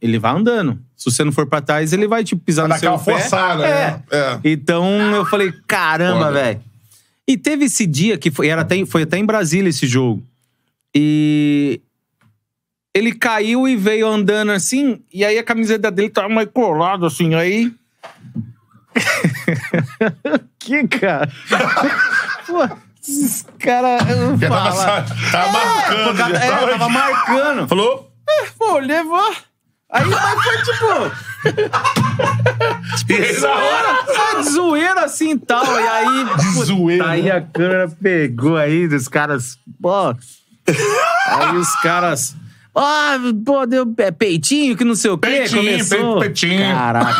ele vai andando. Se você não for pra trás, ele vai, tipo, pisar Vai no seu aquela pé. forçada, é. né? É. Então eu falei, caramba, velho. E teve esse dia que foi, era até, foi até em Brasília esse jogo. E ele caiu e veio andando assim, e aí a camiseta dele tava mais colada assim, aí. que cara? Pô, esses caras. Tava, tava marcando. Pô, já é, tava- tava marcando. Falou? Pô, levou. Aí mas foi tipo. Na hora? É de zoeira assim e tal. E aí. De zoeira, Aí a câmera pegou aí dos caras. Pô. Aí os caras. Ah, pô, deu pe- peitinho que não sei o quê. Peitinho, começou. pe- peitinho. Caraca.